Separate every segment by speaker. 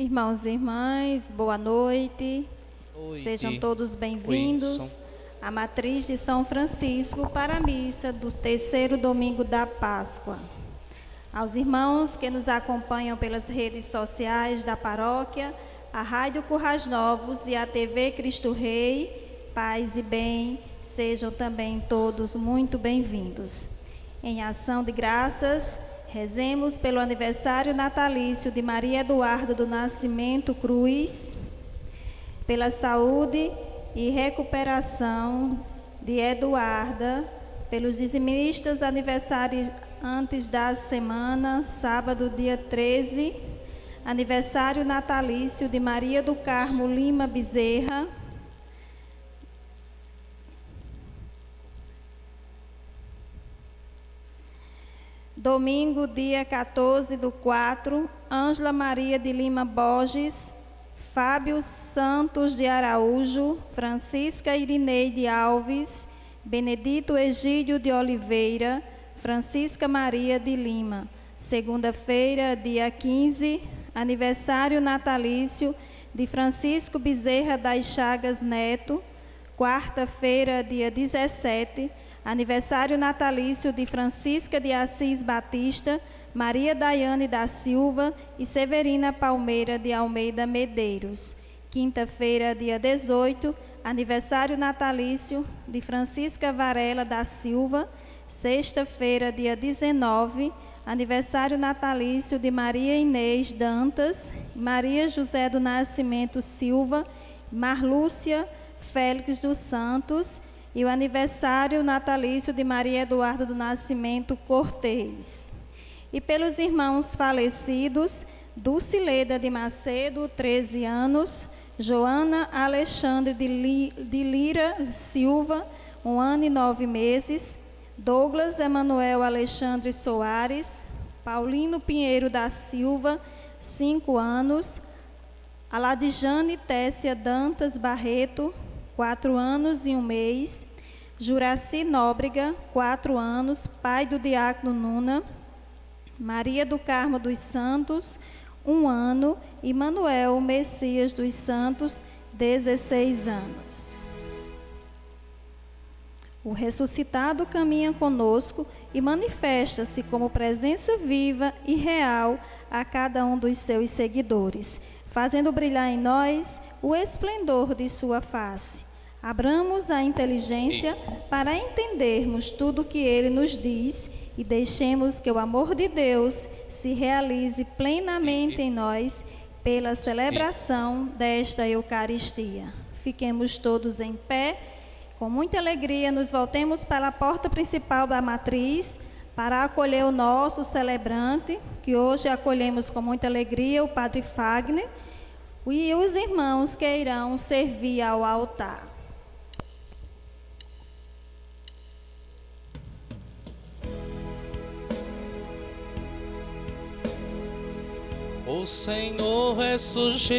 Speaker 1: Irmãos e irmãs, boa noite.
Speaker 2: Noite.
Speaker 1: Sejam todos bem-vindos à Matriz de São Francisco para a missa do terceiro domingo da Páscoa. Aos irmãos que nos acompanham pelas redes sociais da paróquia, a Rádio Currais Novos e a TV Cristo Rei, paz e bem, sejam também todos muito bem-vindos. Em ação de graças, rezemos pelo aniversário natalício de Maria Eduarda do Nascimento Cruz, pela saúde e recuperação de Eduarda, pelos dizimistas aniversários antes da semana, sábado, dia 13, aniversário natalício de Maria do Carmo Lima Bezerra. Domingo, dia 14 do 4, Ângela Maria de Lima Borges, Fábio Santos de Araújo, Francisca Irineide Alves, Benedito Egídio de Oliveira, Francisca Maria de Lima. Segunda-feira, dia 15, aniversário natalício de Francisco Bezerra das Chagas Neto. Quarta-feira, dia 17, aniversário natalício de Francisca de Assis Batista, Maria Daiane da Silva e Severina Palmeira de Almeida Medeiros. Quinta-feira, dia 18, aniversário natalício de Francisca Varela da Silva. Sexta-feira, dia 19, aniversário natalício de Maria Inês Dantas, Maria José do Nascimento Silva, Marlúcia Félix dos Santos e o aniversário natalício de Maria Eduarda do Nascimento Cortês. E pelos irmãos falecidos, Dulcileda de Macedo, 13 anos, Joana Alexandre de, Li, de Lira Silva, um ano e nove meses, Douglas Emanuel Alexandre Soares, Paulino Pinheiro da Silva, cinco anos, Aladijane Tessia Dantas Barreto, quatro anos e um mês, Juraci Nóbrega, quatro anos, pai do diácono Nuna, Maria do Carmo dos Santos, um ano, e Manuel Messias dos Santos, 16 anos. O ressuscitado caminha conosco e manifesta-se como presença viva e real a cada um dos seus seguidores, fazendo brilhar em nós o esplendor de sua face. Abramos a inteligência para entendermos tudo o que ele nos diz e deixemos que o amor de Deus se realize plenamente em nós pela celebração desta Eucaristia. Fiquemos todos em pé. Com muita alegria, nos voltemos para a porta principal da matriz para acolher o nosso celebrante, que hoje acolhemos com muita alegria, o Padre Fagner, e os irmãos que irão servir ao altar.
Speaker 2: O Senhor ressurgiu,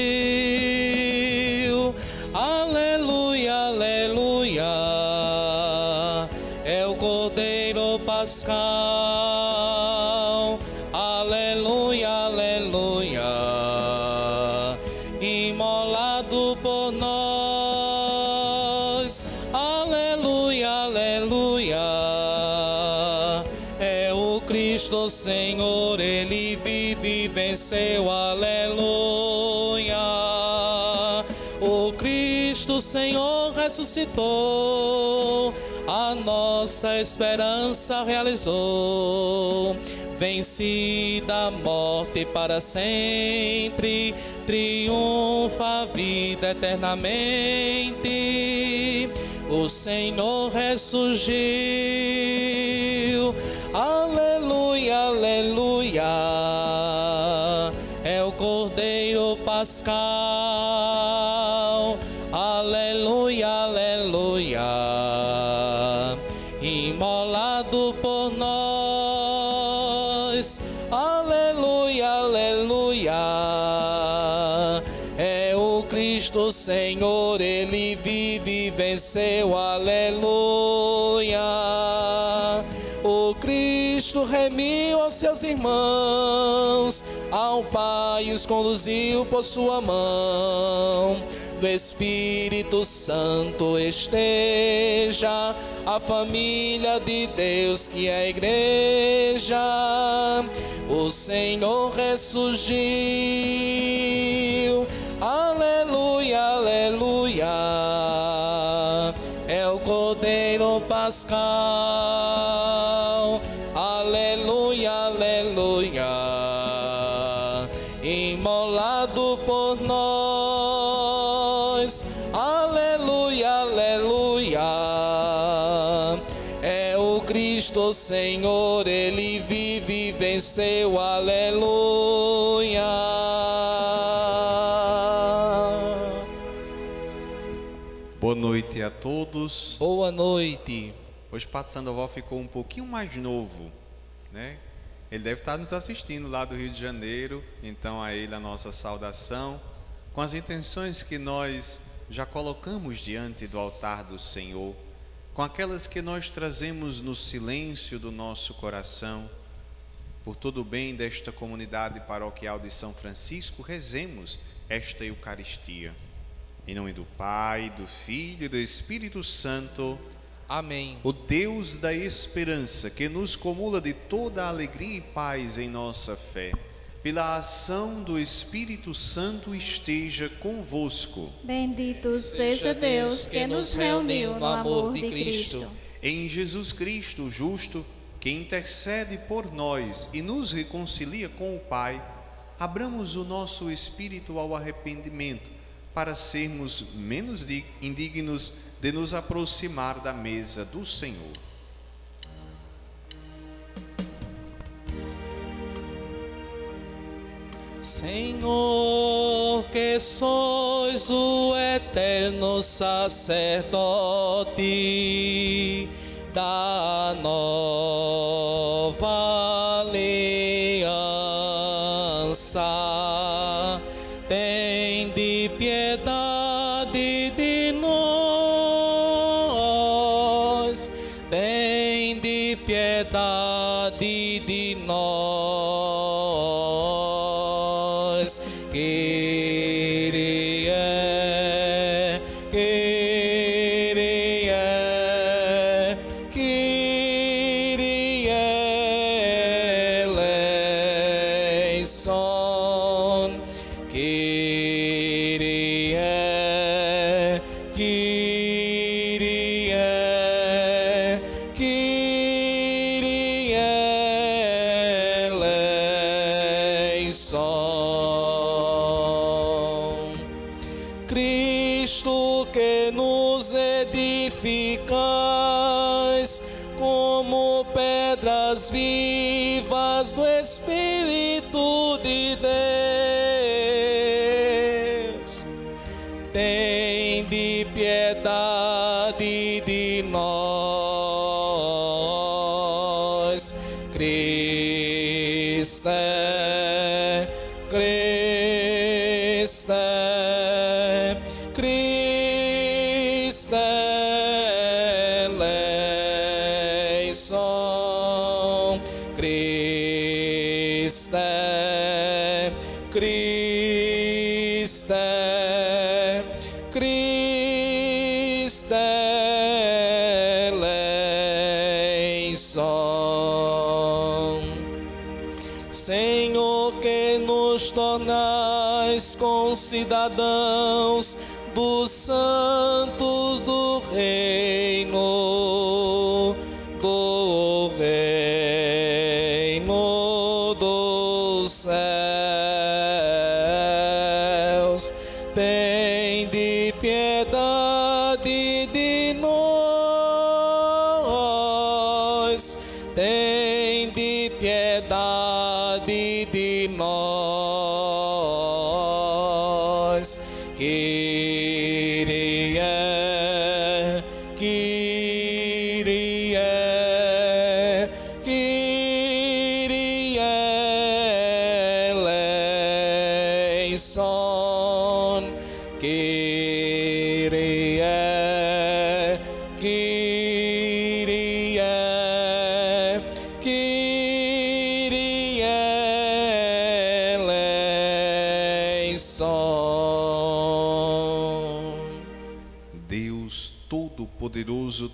Speaker 2: aleluia, aleluia. É o Cordeiro Pascal, aleluia, aleluia. Imolado por nós, aleluia, aleluia. É o Cristo Senhor, Ele venceu, aleluia. O Cristo Senhor ressuscitou, a nossa esperança realizou. Vencida a morte para sempre, triunfa a vida eternamente. O Senhor ressurgiu, aleluia, aleluia. É o Cordeiro Pascal, aleluia, aleluia. Imolado por nós, aleluia, aleluia. É o Cristo Senhor, Ele vive e venceu, aleluia. Remiu aos seus irmãos, ao Pai os conduziu por sua mão. Do Espírito Santo esteja a família de Deus que é a igreja. O Senhor ressurgiu. Aleluia, aleluia. É o Cordeiro Pascal. Cristo Senhor, ele vive e venceu. Aleluia.
Speaker 3: Boa noite a todos.
Speaker 2: Boa noite.
Speaker 3: Hoje o Pato Sandoval ficou um pouquinho mais novo, né? Ele deve estar nos assistindo lá do Rio de Janeiro, então a ele a nossa saudação, com as intenções que nós já colocamos diante do altar do Senhor, com aquelas que nós trazemos no silêncio do nosso coração, por todo o bem desta comunidade paroquial de São Francisco, rezemos esta Eucaristia. Em nome do Pai, do Filho e do Espírito Santo.
Speaker 2: Amém.
Speaker 3: O Deus da esperança, que nos comula de toda alegria e paz em nossa fé, pela ação do Espírito Santo esteja convosco.
Speaker 1: Bendito seja Deus que nos reuniu no amor de Cristo.
Speaker 3: Em Jesus Cristo, o justo, que intercede por nós e nos reconcilia com o Pai, abramos o nosso espírito ao arrependimento, para sermos menos di- indignos de nos aproximar da mesa do Senhor.
Speaker 2: Senhor, que sois o eterno sacerdote da nova aliança,
Speaker 3: 기도하면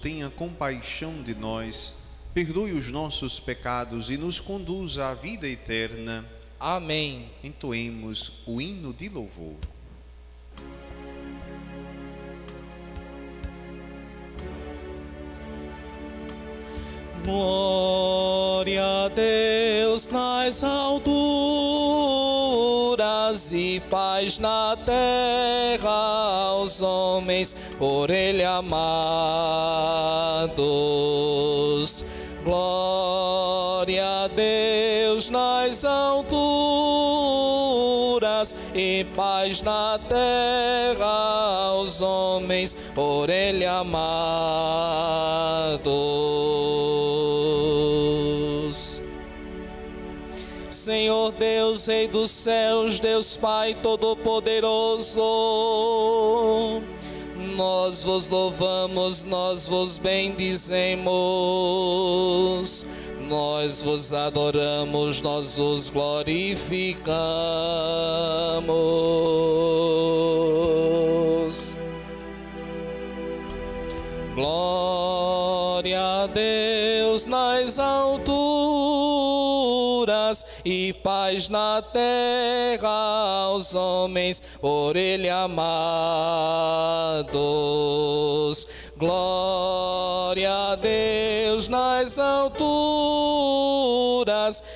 Speaker 3: tenha compaixão de nós, perdoe os nossos pecados e nos conduza à vida eterna.
Speaker 2: Amém.
Speaker 3: Entoemos o hino de louvor.
Speaker 2: Glória a Deus nas alturas e paz na terra aos homens por Ele amados. Glória a Deus nas alturas e paz na terra aos homens por Ele amados. Senhor Deus, Rei dos céus, Deus Pai Todo-Poderoso, nós vos louvamos, nós vos bendizemos, nós vos adoramos, nós vos glorificamos. Glória a Deus nas alturas e paz na terra aos homens por Ele amados. Glória a Deus nas alturas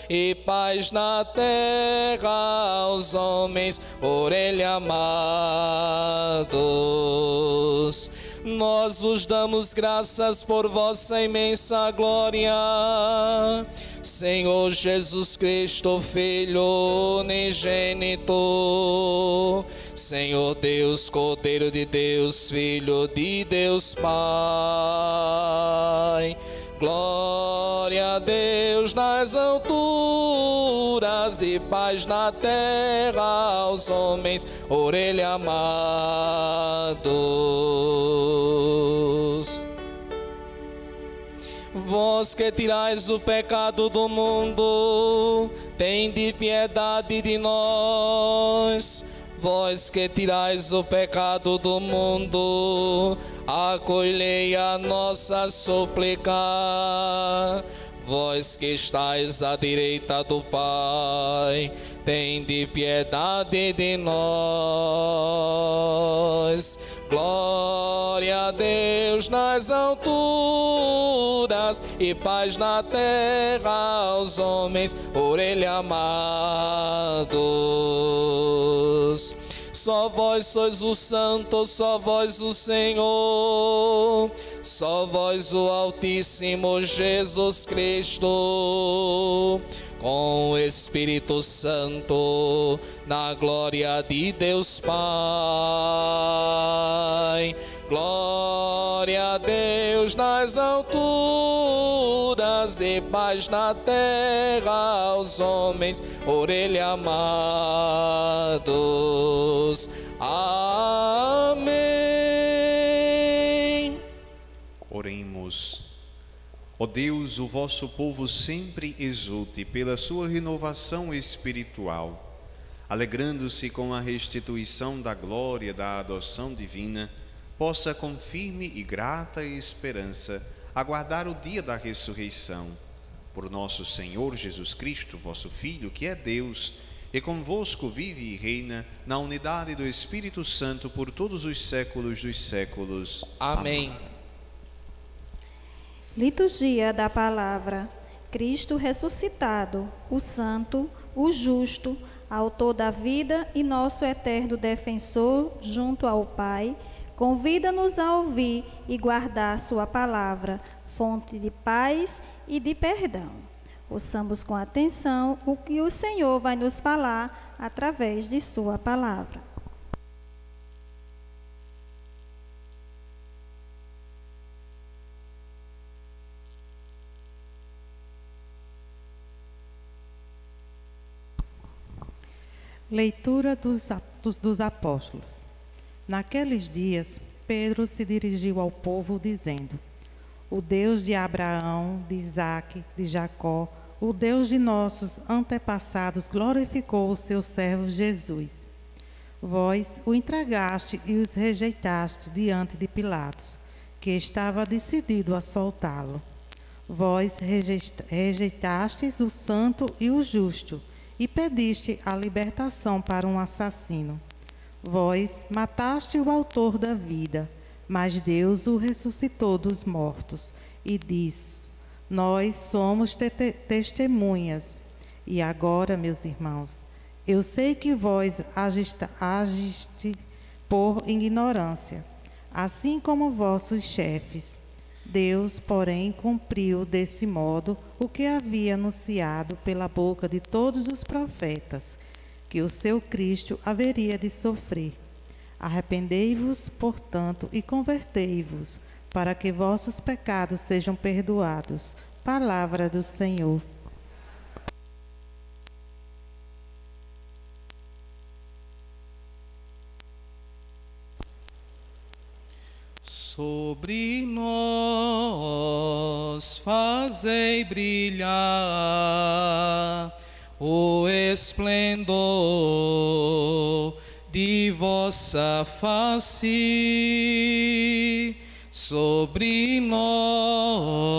Speaker 2: e paz na terra aos homens por Ele amados. Nós vos damos graças por vossa imensa glória. Senhor Jesus Cristo, Filho unigênito, Senhor Deus, Cordeiro de Deus, Filho de Deus Pai. Glória a Deus nas alturas e paz na terra aos homens, por Ele amados. Vós que tirais o pecado do mundo, tende piedade de nós. Vós que tirais o pecado do mundo, acolhei a nossa súplica. Vós que estáis à direita do Pai, tende piedade de nós. Glória a Deus nas alturas e paz na terra aos homens por Ele amados. Só vós sois o Santo, só vós o Senhor, só vós o Altíssimo Jesus Cristo, com o Espírito Santo, na glória de Deus Pai. Glória a Deus nas alturas e paz na terra aos homens por Ele amados. Amém.
Speaker 3: Oremos. Ó Deus, o vosso povo sempre exulte pela sua renovação espiritual, alegrando-se com a restituição da glória da adoção divina, possa com firme e grata esperança aguardar o dia da ressurreição. Por nosso Senhor Jesus Cristo, vosso Filho, que é Deus, e convosco vive e reina na unidade do Espírito Santo por todos os séculos dos séculos.
Speaker 2: Amém.
Speaker 1: Liturgia da Palavra. Cristo ressuscitado, o Santo, o Justo, Autor da vida e nosso eterno defensor junto ao Pai, convida-nos a ouvir e guardar Sua palavra, fonte de paz e de perdão. Ouçamos com atenção o que o Senhor vai nos falar através de Sua palavra.
Speaker 4: Leitura dos, dos, dos Apóstolos. Naqueles dias, Pedro se dirigiu ao povo, dizendo: O Deus de Abraão, de Isaque, de Jacó, o Deus de nossos antepassados, glorificou o seu servo Jesus. Vós o entregaste e os rejeitaste diante de Pilatos, que estava decidido a soltá-lo. Vós rejeitastes o santo e o justo e pediste a libertação para um assassino. Vós mataste o autor da vida, mas Deus o ressuscitou dos mortos e disse: Nós somos te testemunhas. E agora, meus irmãos, eu sei que vós agiste, agiste por ignorância, assim como vossos chefes. Deus, porém, cumpriu desse modo o que havia anunciado pela boca de todos os profetas, que o seu Cristo haveria de sofrer. Arrependei-vos, portanto, e convertei-vos, para que vossos pecados sejam perdoados. Palavra do Senhor.
Speaker 2: Sobre nós fazei brilhar o esplendor de vossa face. Sobre nós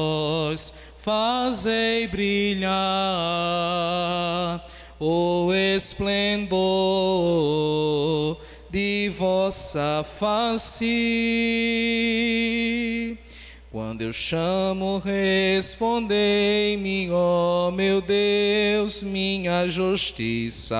Speaker 2: fazei brilhar o esplendor de vossa face. Quando eu chamo, respondei-me, ó meu Deus, minha justiça.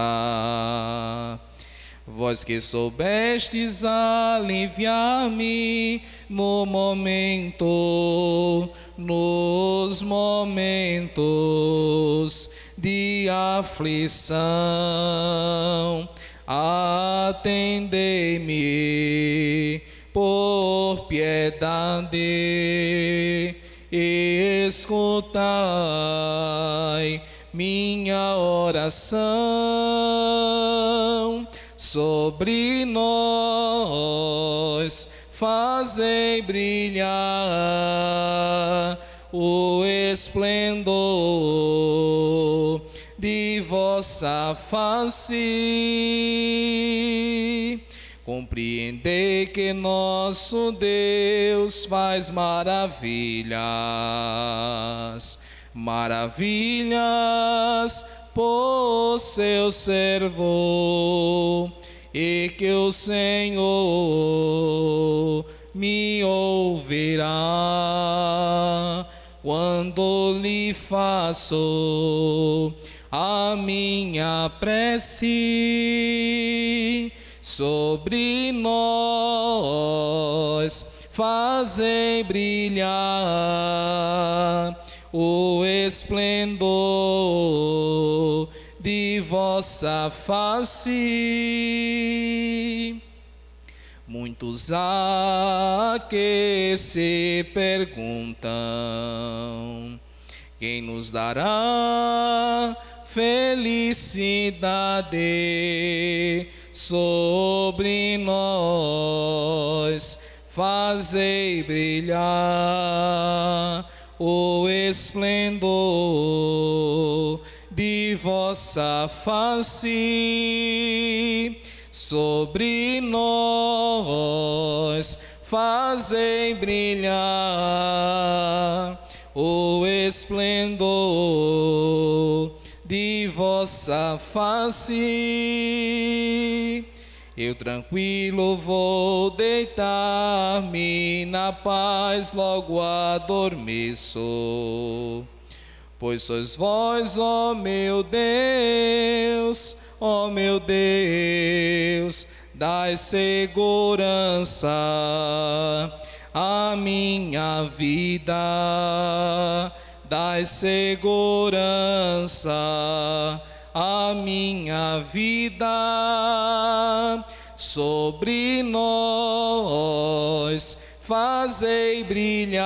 Speaker 2: Vós que soubestes aliviar-me no momento, nos momentos de aflição atendei-me por piedade, escutai minha oração sobre nós, fazei brilhar o esplendor de vossa face. Compreender que nosso Deus faz maravilhas, maravilhas por seu servo, e que o Senhor me ouvirá quando lhe faço a minha prece sobre nós, fazem brilhar o esplendor de vossa face. Muitos há que se perguntam: quem nos dará felicidade sobre nós, fazei brilhar o esplendor de vossa face sobre nós, fazei brilhar o esplendor de vossa face. Eu tranquilo vou deitar-me na paz, logo adormeço. Pois sois vós, ó meu Deus, ó meu Deus, dai segurança à minha vida dai segurança à minha vida. Sobre nós fazei brilhar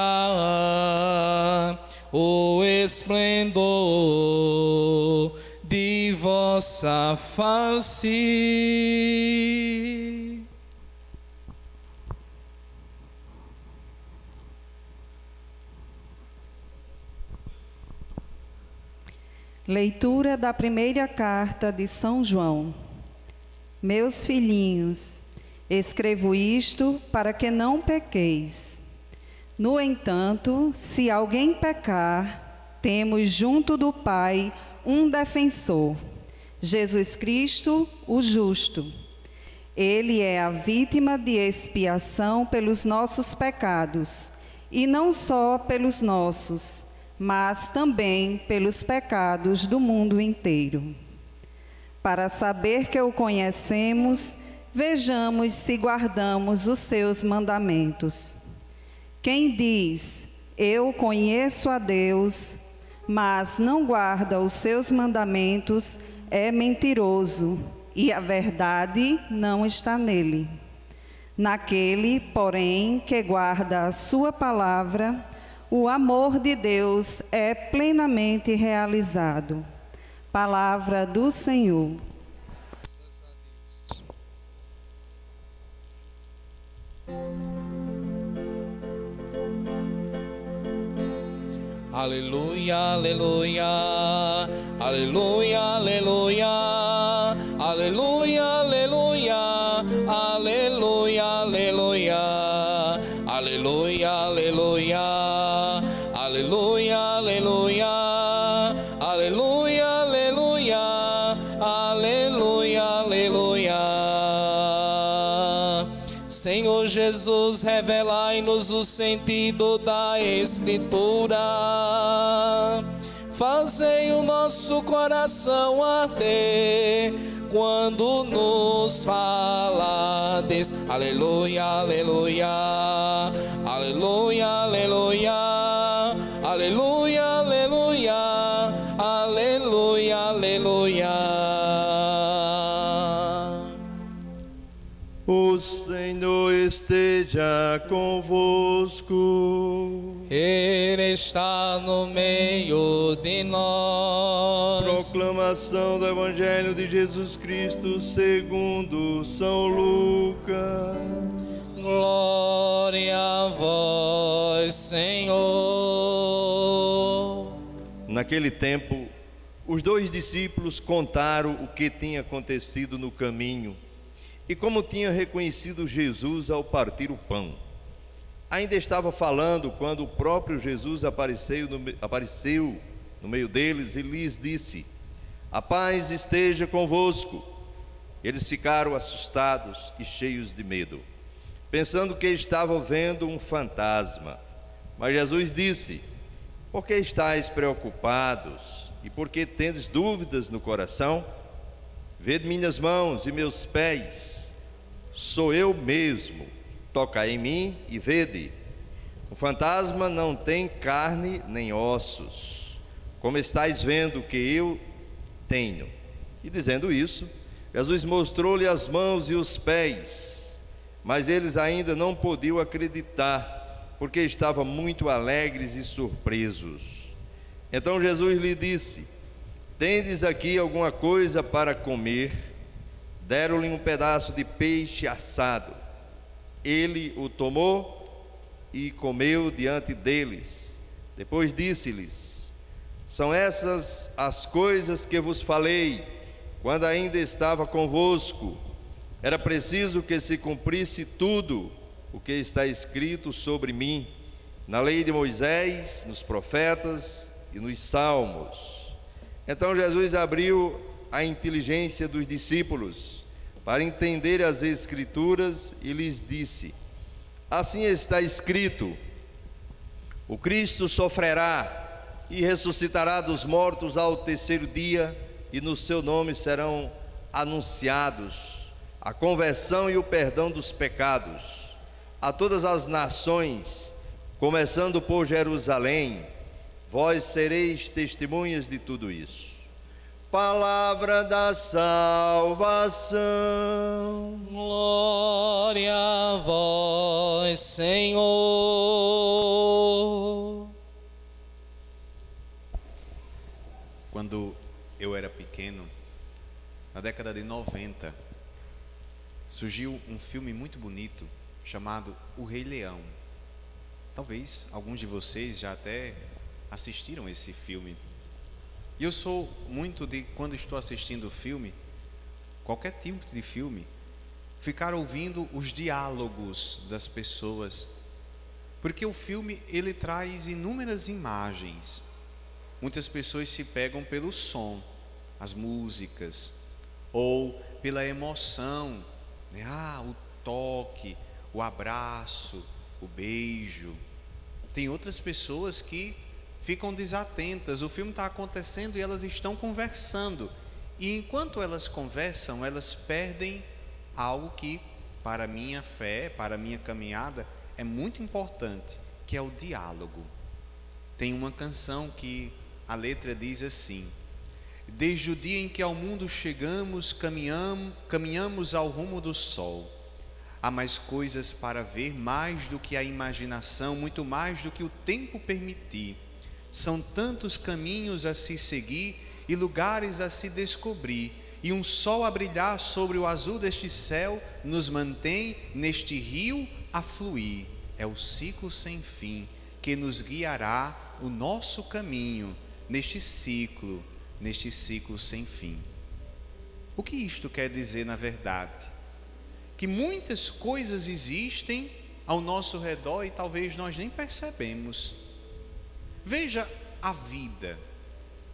Speaker 2: o esplendor de vossa face.
Speaker 5: Leitura da primeira carta de São João. Meus filhinhos, escrevo isto para que não pequeis. No entanto, se alguém pecar, temos junto do Pai um defensor, Jesus Cristo, o justo. Ele é a vítima de expiação pelos nossos pecados, e não só pelos nossos, mas também pelos pecados do mundo inteiro. Para saber que o conhecemos, vejamos se guardamos os seus mandamentos. Quem diz, Eu conheço a Deus, mas não guarda os seus mandamentos, é mentiroso, e a verdade não está nele. Naquele, porém, que guarda a sua palavra, o amor de Deus é plenamente realizado. Palavra do Senhor.
Speaker 2: Aleluia, aleluia, aleluia, aleluia, aleluia, o sentido da Escritura. Fazei o nosso coração arder quando nos falades. Aleluia, aleluia, aleluia, aleluia,
Speaker 6: esteja convosco.
Speaker 2: Ele está no meio de nós.
Speaker 6: Proclamação do Evangelho de Jesus Cristo segundo São Lucas.
Speaker 2: Glória a vós, Senhor.
Speaker 6: Naquele tempo, os dois discípulos contaram o que tinha acontecido no caminho e como tinha reconhecido Jesus ao partir o pão. Ainda estava falando quando o próprio Jesus apareceu no, apareceu no meio deles e lhes disse: A paz esteja convosco. Eles ficaram assustados e cheios de medo, pensando que estavam vendo um fantasma. Mas Jesus disse: Por que estáis preocupados e por que tendes dúvidas no coração? Vede minhas mãos e meus pés, sou eu mesmo. Tocai em mim e vede. O fantasma não tem carne nem ossos, como estáis vendo que eu tenho. E dizendo isso, Jesus mostrou-lhe as mãos e os pés, mas eles ainda não podiam acreditar, porque estavam muito alegres e surpresos. Então Jesus lhe disse: Tendes aqui alguma coisa para comer? Deram-lhe um pedaço de peixe assado. Ele o tomou e comeu diante deles. Depois disse-lhes: São essas as coisas que vos falei quando ainda estava convosco. Era preciso que se cumprisse tudo o que está escrito sobre mim na lei de Moisés, nos profetas e nos salmos. Então Jesus abriu a inteligência dos discípulos para entender as Escrituras e lhes disse: Assim está escrito: o Cristo sofrerá e ressuscitará dos mortos ao terceiro dia, e no seu nome serão anunciados a conversão e o perdão dos pecados a todas as nações, começando por Jerusalém. Vós sereis testemunhas de tudo isso. Palavra da salvação.
Speaker 2: Glória a vós, Senhor.
Speaker 3: Quando eu era pequeno, na década de 90, surgiu um filme muito bonito chamado O Rei Leão. Talvez alguns de vocês já até assistiram esse filme. E eu sou muito de, quando estou assistindo filme, qualquer tipo de filme, ficar ouvindo os diálogos das pessoas. Porque o filme ele traz inúmeras imagens. Muitas pessoas se pegam pelo som, as músicas, ou pela emoção, né? ah, o toque, o abraço, o beijo. Tem outras pessoas que ficam desatentas. O filme está acontecendo e elas estão conversando. E enquanto elas conversam, elas perdem algo que, para minha fé, para minha caminhada, é muito importante, que é o diálogo. Tem uma canção que a letra diz assim: Desde o dia em que ao mundo chegamos, caminhamos, caminhamos ao rumo do sol. Há mais coisas para ver, mais do que a imaginação, muito mais do que o tempo permitir. São tantos caminhos a se seguir e lugares a se descobrir, e um sol a brilhar sobre o azul deste céu nos mantém neste rio a fluir. É o ciclo sem fim que nos guiará o nosso caminho neste ciclo, neste ciclo sem fim. O que isto quer dizer na verdade? Que muitas coisas existem ao nosso redor e talvez nós nem percebemos. Veja a vida.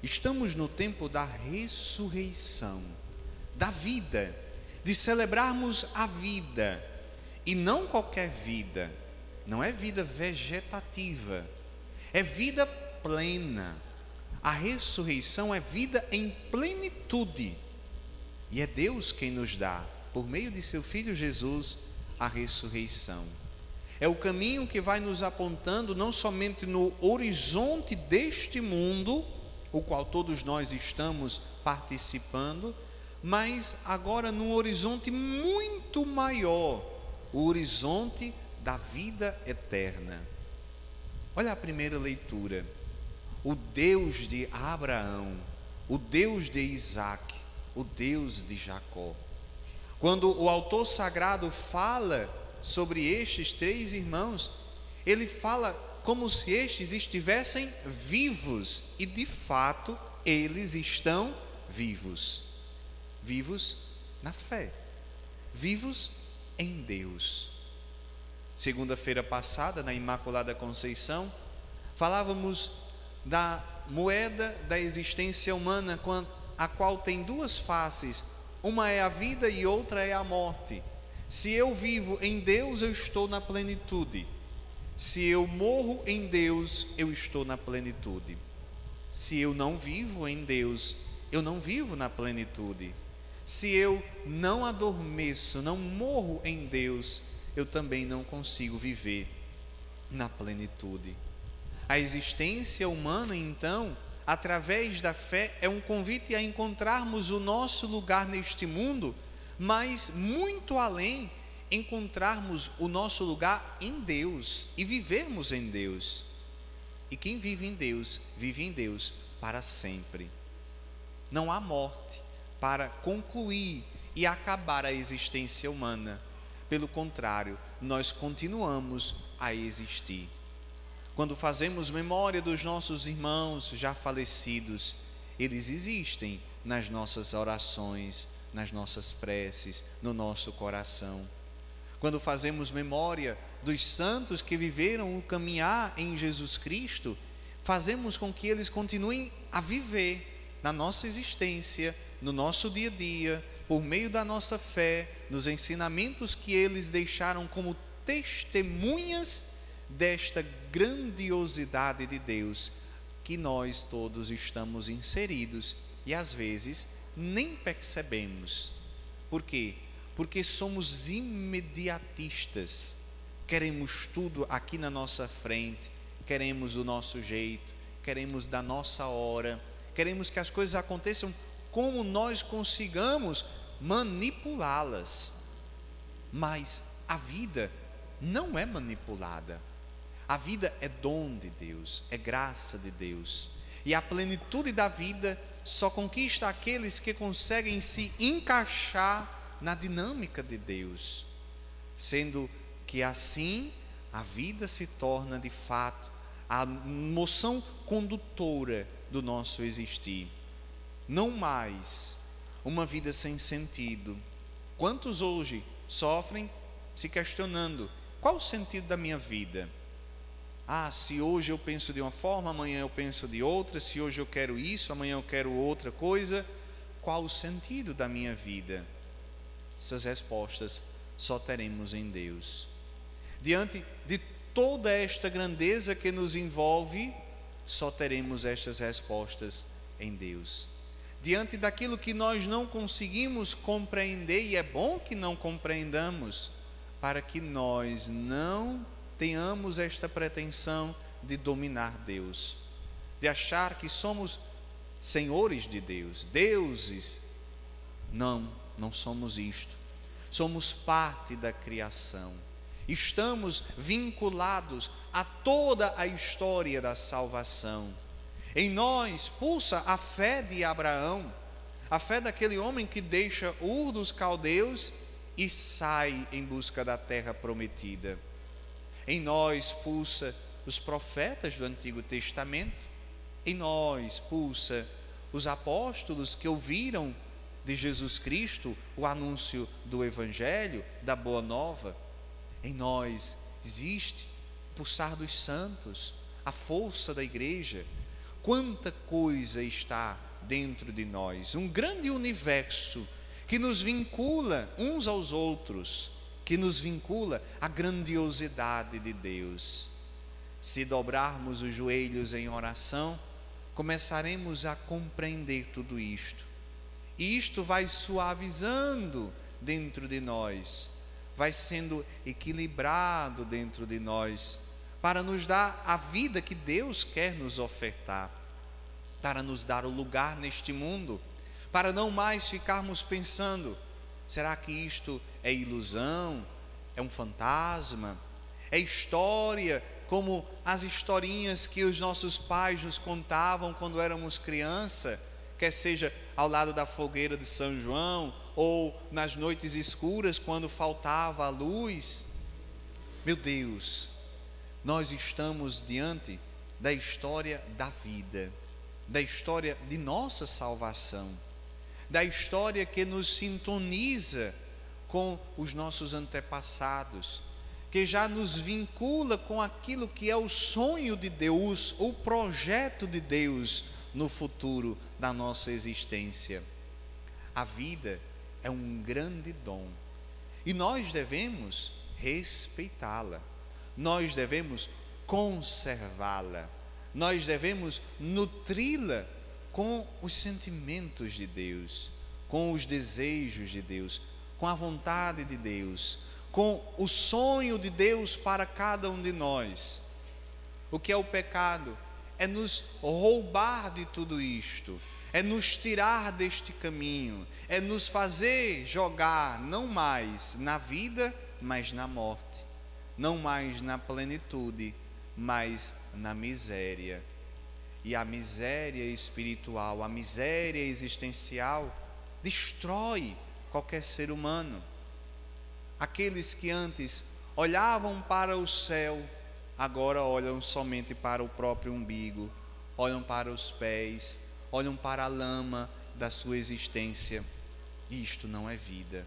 Speaker 3: Estamos no tempo da ressurreição, da vida, de celebrarmos a vida e não qualquer vida, não é vida vegetativa, é vida plena. A ressurreição é vida em plenitude. E é Deus quem nos dá, por meio de seu Filho Jesus, a ressurreição. É o caminho que vai nos apontando não somente no horizonte deste mundo, o qual todos nós estamos participando, mas agora num horizonte muito maior, o horizonte da vida eterna. Olha a primeira leitura. O Deus de Abraão, o Deus de Isaac, o Deus de Jacó. Quando o autor sagrado fala sobre estes três irmãos, ele fala como se estes estivessem vivos, e de fato eles estão vivos. Vivos na fé, vivos em Deus. Segunda-feira passada, na Imaculada Conceição, falávamos da moeda da existência humana, a qual tem duas faces: uma é a vida e outra é a morte. Se eu vivo em Deus, eu estou na plenitude. Se eu morro em Deus, eu estou na plenitude. Se eu não vivo em Deus, eu não vivo na plenitude. Se eu não adormeço, não morro em Deus, eu também não consigo viver na plenitude. A existência humana, então, através da fé, é um convite a encontrarmos o nosso lugar neste mundo, mas muito além, encontrarmos o nosso lugar em Deus e vivermos em Deus. E quem vive em Deus, vive em Deus para sempre. Não há morte para concluir e acabar a existência humana. Pelo contrário, nós continuamos a existir. Quando fazemos memória dos nossos irmãos já falecidos, eles existem nas nossas orações, nas nossas preces, no nosso coração. Quando fazemos memória dos santos que viveram o caminhar em Jesus Cristo, fazemos com que eles continuem a viver na nossa existência, no nosso dia a dia, por meio da nossa fé, nos ensinamentos que eles deixaram como testemunhas desta grandiosidade de Deus que nós todos estamos inseridos e às vezes nem percebemos. Por quê? Porque somos imediatistas. Queremos tudo aqui na nossa frente, queremos o nosso jeito, queremos da nossa hora queremos que as coisas aconteçam como nós consigamos manipulá-las. Mas a vida não é manipulada. A vida é dom de Deus, é graça de Deus. E a plenitude da vida só conquista aqueles que conseguem se encaixar na dinâmica de Deus, sendo que assim a vida se torna de fato a moção condutora do nosso existir. Não mais uma vida sem sentido. Quantos hoje sofrem se questionando: qual o sentido da minha vida? Ah, se hoje eu penso de uma forma, amanhã eu penso de outra, se hoje eu quero isso, amanhã eu quero outra coisa, qual o sentido da minha vida? Essas respostas só teremos em Deus. Diante de toda esta grandeza que nos envolve, só teremos estas respostas em Deus. Diante daquilo que nós não conseguimos compreender, e é bom que não compreendamos, para que nós não tenhamos esta pretensão de dominar Deus, de achar que somos senhores de Deus, deuses. Não, não somos isto. Somos parte da criação. Estamos vinculados a toda a história da salvação. Em nós pulsa a fé de Abraão, a fé daquele homem que deixa Ur dos caldeus e sai em busca da terra prometida. Em nós pulsa os profetas do Antigo Testamento, em nós pulsa os apóstolos que ouviram de Jesus Cristo o anúncio do Evangelho, da Boa Nova. Em nós existe o pulsar dos santos, a força da igreja. Quanta coisa está dentro de nós, um grande universo que nos vincula uns aos outros que nos vincula à grandiosidade de Deus. Se dobrarmos os joelhos em oração, começaremos a compreender tudo isto. E isto vai suavizando dentro de nós, vai sendo equilibrado dentro de nós, para nos dar a vida que Deus quer nos ofertar, para nos dar o lugar neste mundo, para não mais ficarmos pensando: será que isto é ilusão, é um fantasma, é história, como as historinhas que os nossos pais nos contavam quando éramos criança, quer seja ao lado da fogueira de São João ou nas noites escuras quando faltava a luz. Meu Deus, nós estamos diante da história da vida, da história de nossa salvação, da história que nos sintoniza com os nossos antepassados, que já nos vincula com aquilo que é o sonho de Deus, o projeto de Deus no futuro da nossa existência. A vida é um grande dom e nós devemos respeitá-la, nós devemos conservá-la, nós devemos nutri-la com os sentimentos de Deus, com os desejos de Deus, com a vontade de Deus, com o sonho de Deus para cada um de nós. O que é o pecado? É nos roubar de tudo isto, é nos tirar deste caminho, é nos fazer jogar não mais na vida, mas na morte, não mais na plenitude, mas na miséria. E a miséria espiritual, a miséria existencial, destrói qualquer ser humano. Aqueles que antes olhavam para o céu, agora olham somente para o próprio umbigo, olham para os pés, olham para a lama da sua existência. Isto não é vida.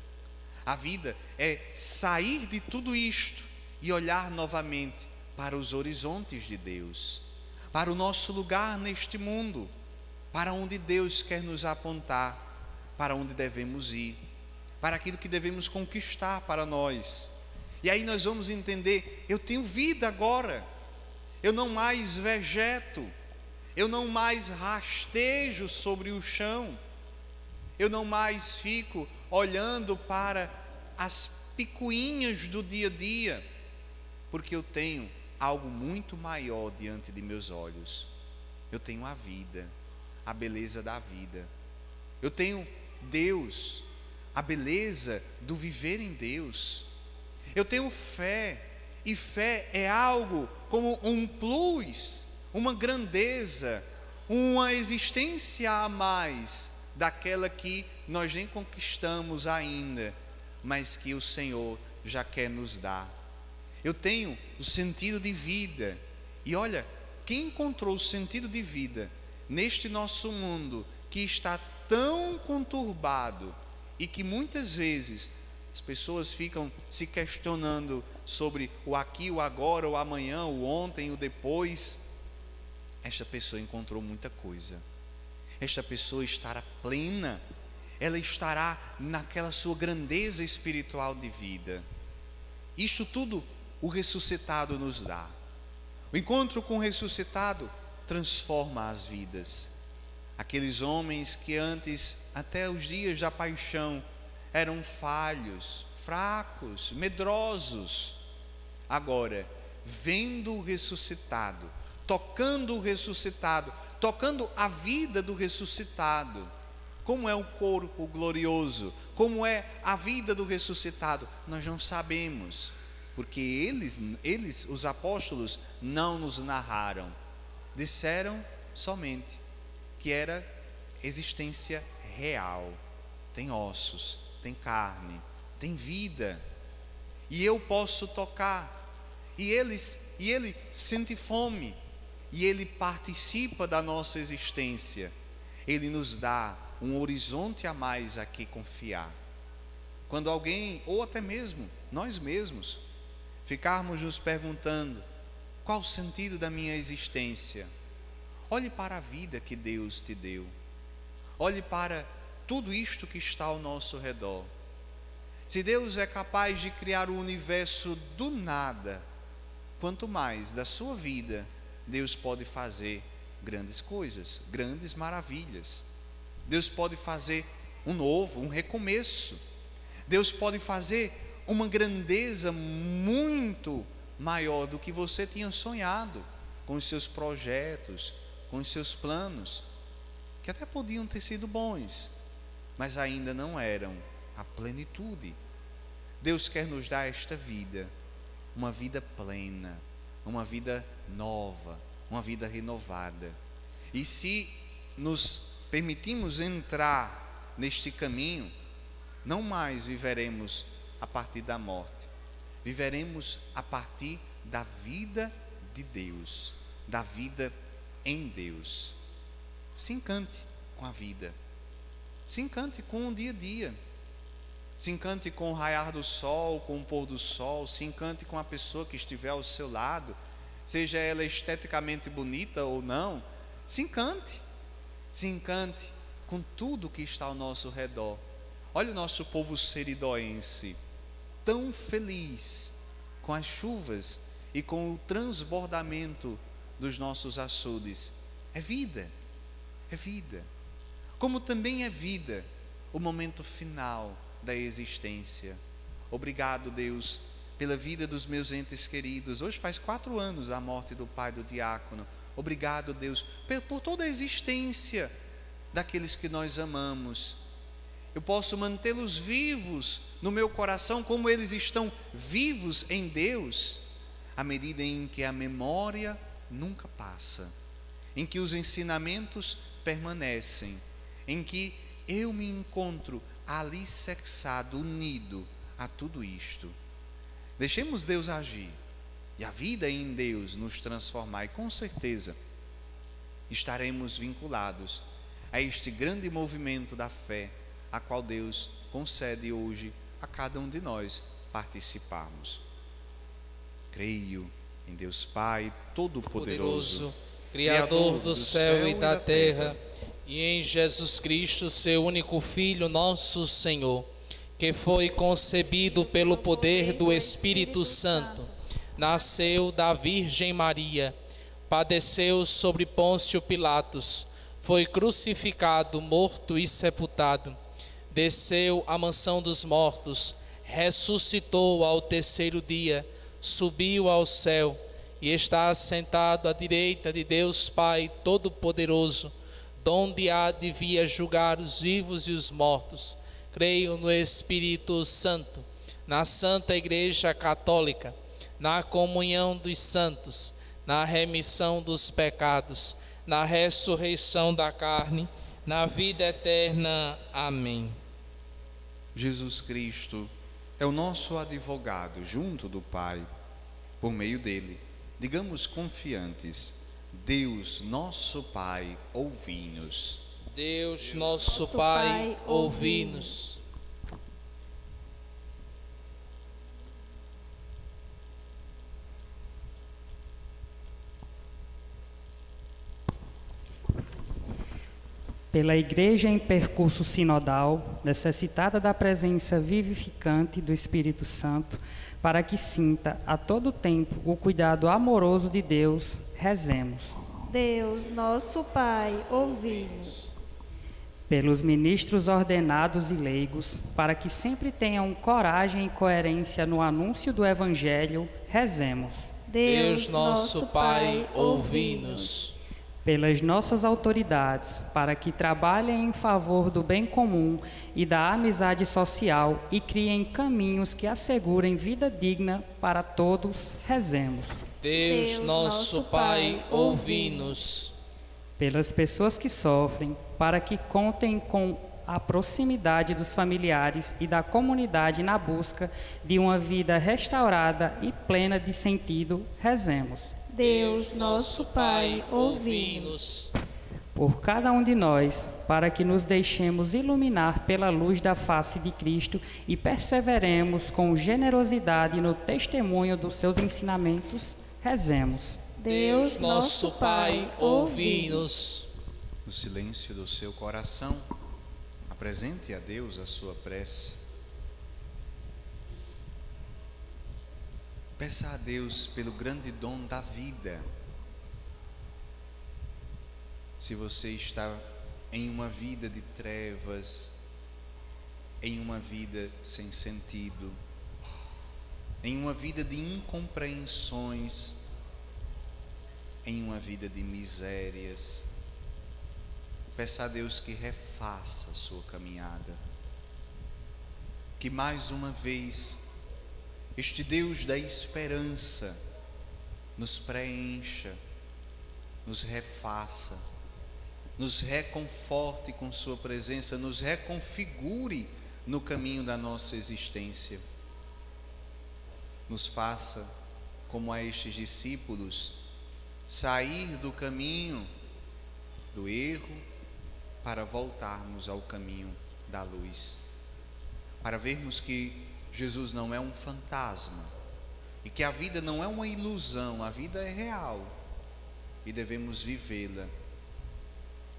Speaker 3: A vida é sair de tudo isto e olhar novamente para os horizontes de Deus, para o nosso lugar neste mundo, para onde Deus quer nos apontar, para onde devemos ir para aquilo que devemos conquistar para nós. E aí nós vamos entender: eu tenho vida agora, eu não mais vegeto, eu não mais rastejo sobre o chão, eu não mais fico olhando para as picuinhas do dia a dia, porque eu tenho algo muito maior diante de meus olhos. Eu tenho a vida, a beleza da vida. Eu tenho Deus, a beleza do viver em Deus. Eu tenho fé, e fé é algo como um plus, uma grandeza, uma existência a mais daquela que nós nem conquistamos ainda, mas que o Senhor já quer nos dar. Eu tenho o sentido de vida, e olha, quem encontrou o sentido de vida neste nosso mundo que está tão conturbado, e que muitas vezes As pessoas ficam se questionando sobre o aqui, o agora, o amanhã, o ontem, o depois. Esta pessoa encontrou muita coisa. Esta pessoa estará plena. Ela estará naquela sua grandeza espiritual de vida. Isto tudo o ressuscitado nos dá. O encontro com o ressuscitado transforma as vidas. Aqueles homens que antes, até os dias da paixão, eram falhos, fracos, medrosos. Agora, vendo o ressuscitado, tocando o ressuscitado, tocando a vida do ressuscitado, como é o corpo glorioso, como é a vida do ressuscitado, nós não sabemos, porque eles, eles, os apóstolos, não nos narraram, disseram somente que era existência real, tem ossos, tem carne, tem vida. E eu posso tocar. E eles, e ele sente fome. E ele participa da nossa existência. Ele nos dá um horizonte a mais a que confiar. Quando alguém, ou até mesmo nós mesmos, ficarmos nos perguntando: qual o sentido da minha existência? Olhe para a vida que Deus te deu. Olhe para tudo isto que está ao nosso redor. Se Deus é capaz de criar o universo do nada, quanto mais da sua vida, Deus pode fazer grandes coisas, grandes maravilhas. Deus pode fazer um novo, um recomeço. Deus pode fazer uma grandeza muito maior do que você tinha sonhado com os seus projetos, com os seus planos, que até podiam ter sido bons, mas ainda não eram a plenitude. Deus quer nos dar esta vida, uma vida plena, uma vida nova, uma vida renovada. E se nos permitimos entrar neste caminho, não mais viveremos a partir da morte, viveremos a partir da vida de Deus, da vida em Deus. Se encante com a vida se encante com o dia a dia. Se encante com o raiar do sol, com o pôr do sol. Se encante com a pessoa que estiver ao seu lado, seja ela esteticamente bonita ou não. Se encante. Se encante com tudo que está ao nosso redor. Olha o nosso povo seridoense, tão feliz com as chuvas e com o transbordamento dos nossos açudes. É vida, é vida como também é vida, o momento final da existência. Obrigado, Deus, pela vida dos meus entes queridos. Hoje faz quatro anos da morte do pai do diácono. Obrigado, Deus, por toda a existência daqueles que nós amamos. Eu posso mantê-los vivos no meu coração, como eles estão vivos em Deus, à medida em que a memória nunca passa, em que os ensinamentos permanecem em que eu me encontro alicerçado, unido a tudo isto. Deixemos Deus agir e a vida em Deus nos transformar, e com certeza estaremos vinculados a este grande movimento da fé, a qual Deus concede hoje a cada um de nós participarmos. Creio em Deus Pai Todo-Poderoso,
Speaker 2: Criador do céu e da terra e em Jesus Cristo, seu único Filho, nosso Senhor, que foi concebido pelo poder do Espírito Santo, nasceu da Virgem Maria, padeceu sobre Pôncio Pilatos, foi crucificado, morto e sepultado, desceu à mansão dos mortos, ressuscitou ao terceiro dia, subiu ao céu e está assentado à direita de Deus Pai Todo-Poderoso donde há de vir julgar os vivos e os mortos. Creio no Espírito Santo, na Santa Igreja Católica, na comunhão dos santos, na remissão dos pecados, na ressurreição da carne, na vida eterna. Amém.
Speaker 3: Jesus Cristo é o nosso advogado junto do Pai, por meio dele. Digamos confiantes Deus, nosso Pai, ouvi-nos.
Speaker 2: Deus, nosso Pai, ouvi-nos.
Speaker 7: Pela Igreja em percurso sinodal, necessitada da presença vivificante do Espírito Santo, para que sinta a todo tempo o cuidado amoroso de Deus, rezemos.
Speaker 1: Deus, nosso Pai, ouvi-nos.
Speaker 7: Pelos ministros ordenados e leigos, para que sempre tenham coragem e coerência no anúncio do Evangelho, rezemos.
Speaker 2: Deus, nosso Pai, ouvi-nos.
Speaker 7: Pelas nossas autoridades, para que trabalhem em favor do bem comum e da amizade social e criem caminhos que assegurem vida digna para todos, rezemos.
Speaker 2: Deus,
Speaker 1: Deus,
Speaker 2: nosso
Speaker 1: nosso
Speaker 2: Pai,
Speaker 1: Pai,
Speaker 2: ouvi-nos.
Speaker 7: pelas pessoas que sofrem, para que contem com a proximidade dos familiares e da comunidade na busca de uma vida restaurada e plena de sentido, rezemos.
Speaker 1: Deus, nosso Pai, ouvi-nos.
Speaker 7: Por cada um de nós, para que nos deixemos iluminar pela luz da face de Cristo e perseveremos com generosidade no testemunho dos seus ensinamentos, rezemos.
Speaker 1: Deus,
Speaker 2: nosso Pai, ouvi-nos.
Speaker 3: No silêncio do seu coração, apresente a Deus a sua prece. Peça a Deus pelo grande dom da vida. Se você está em uma vida de trevas, em uma vida sem sentido, em uma vida de incompreensões, em uma vida de misérias, peça a Deus que refaça a sua caminhada. Que mais uma vez este Deus da esperança nos preencha, nos refaça, nos reconforte com Sua presença, nos reconfigure no caminho da nossa existência. Nos faça, como a estes discípulos, sair do caminho do erro para voltarmos ao caminho da luz, para vermos que Jesus não é um fantasma. E que a vida não é uma ilusão, a vida é real. E devemos vivê-la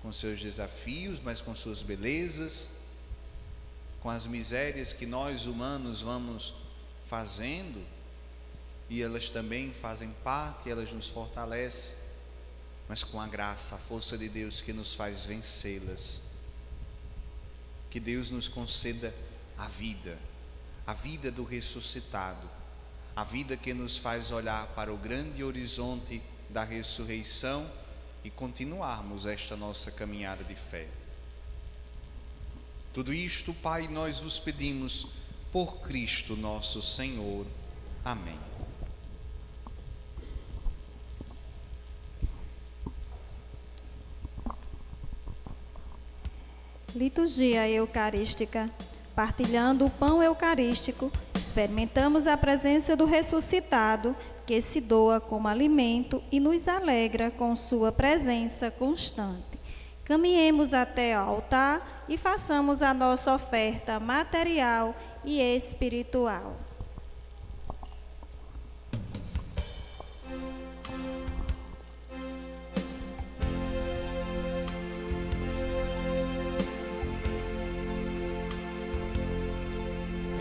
Speaker 3: com seus desafios, mas com suas belezas, com as misérias que nós humanos vamos fazendo e elas também fazem parte, elas nos fortalecem, mas com a graça, a força de Deus que nos faz vencê-las. Que Deus nos conceda a vida a vida do ressuscitado, a vida que nos faz olhar para o grande horizonte da ressurreição e continuarmos esta nossa caminhada de fé. Tudo isto, Pai, nós vos pedimos por Cristo nosso Senhor. Amém.
Speaker 1: Liturgia Eucarística. Partilhando o pão eucarístico, experimentamos a presença do ressuscitado, que se doa como alimento e nos alegra com sua presença constante. Caminhemos até o altar e façamos a nossa oferta material e espiritual.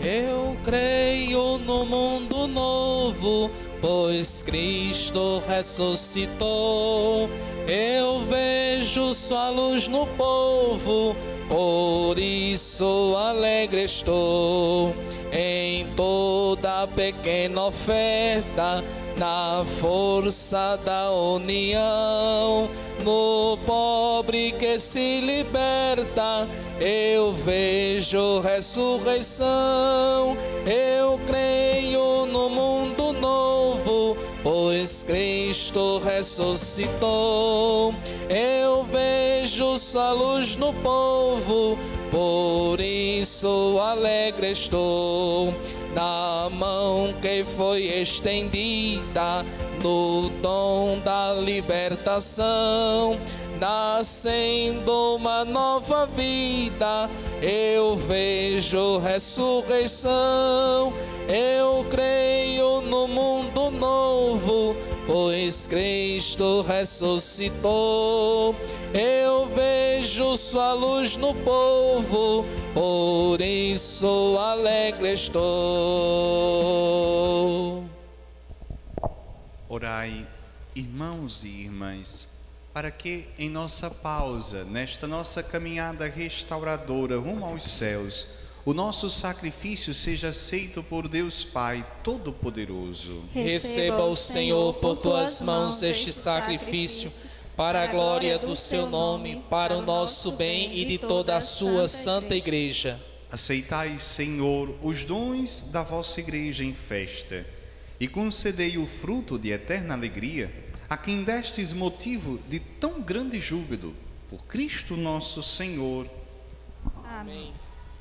Speaker 2: Eu creio no mundo novo, pois Cristo ressuscitou. Eu vejo sua luz no povo, por isso alegre estou. Em toda pequena oferta, na força da união, no pobre que se liberta, eu vejo ressurreição. Eu creio no mundo novo, pois Cristo ressuscitou. Eu vejo sua luz no povo, por isso alegre estou. Na mão que foi estendida, no dom da libertação, nascendo uma nova vida, eu vejo ressurreição. Eu creio no mundo novo, pois Cristo ressuscitou. Eu vejo sua luz no povo, por isso alegre estou.
Speaker 3: Orai, irmãos e irmãs, para que em nossa pausa, nesta nossa caminhada restauradora rumo aos céus, o nosso sacrifício seja aceito por Deus Pai Todo-Poderoso.
Speaker 2: Receba o Senhor por tuas mãos este sacrifício, para a glória do seu nome, para o nosso bem e de toda a sua santa igreja.
Speaker 3: Aceitai, Senhor, os dons da vossa igreja em festa e concedei o fruto de eterna alegria a quem destes motivo de tão grande júbilo, por Cristo nosso Senhor.
Speaker 2: Amém.